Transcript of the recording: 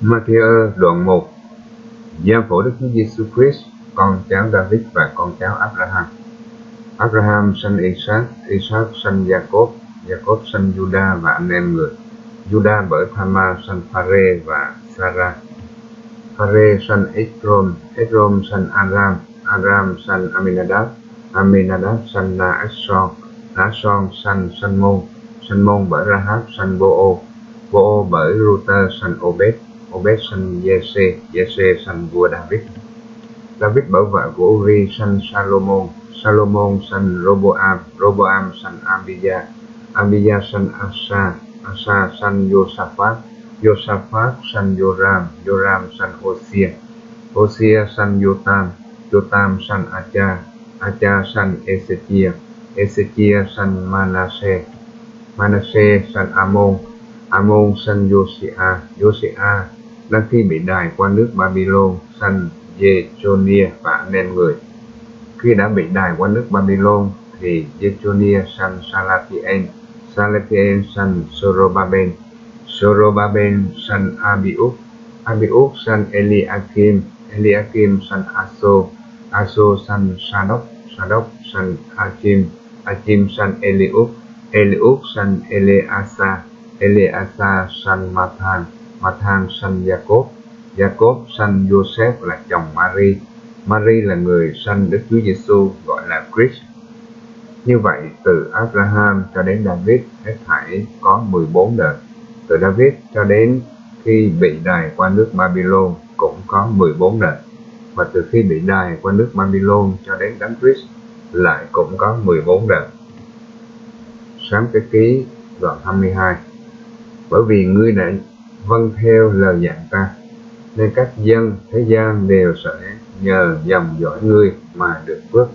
Matthew đoạn 1 Giam phổ Đức Chúa Giêsu Christ, con cháu David và con cháu Abraham. Abraham sanh Isaac, Isaac sanh Jacob, Jacob sanh Judah và anh em người. Judah bởi Thama sanh Phare và Sarah. Phare sanh Esrom, Esrom sanh Aram, Aram sanh Aminadab, Aminadab sanh Naasson Naasson sanh Sanmon, Sanmon bởi Rahab sanh Boo, Boo bởi Ruter sanh Obed, Obed sanh Jesse, Jesse sanh vua David. David bảo vợ của Uri sanh Salomon, Salomon sanh Roboam, Roboam sanh Abijah, Abijah sanh Asa, Asa sanh Josaphat, Josaphat sanh Joram, Joram sanh Hosea, Hosea sanh Jotam, Jotam sanh Acha, Acha sanh Ezechia, Ezechia sanh Manasseh, Manasseh sanh Amon, Amon sanh Josiah, Josiah là khi bị đài qua nước Babylon San Jechonia và anh em người. Khi đã bị đài qua nước Babylon thì Jechonia San Salatien, Salatien San Sorobaben, Sorobaben San Abiuk Abiuk San Eliakim, Eliakim San Aso, Aso San Sadok, Sadok San Achim, Achim San Eliuk Eliuk San Eleasa, Eleasa San Mathan, Mathan sanh Jacob, Jacob sanh Joseph là chồng Mary, Mary là người sanh Đức Chúa Giêsu gọi là Christ. Như vậy, từ Abraham cho đến David hết thảy có 14 đời. Từ David cho đến khi bị đài qua nước Babylon cũng có 14 đời. Và từ khi bị đài qua nước Babylon cho đến Đấng Christ lại cũng có 14 đời. Sáng cái ký đoạn 22 Bởi vì ngươi đã vâng theo lời dặn ta. Nên các dân, thế gian đều sẽ nhờ dòng dõi ngươi mà được phước.